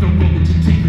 don't want to take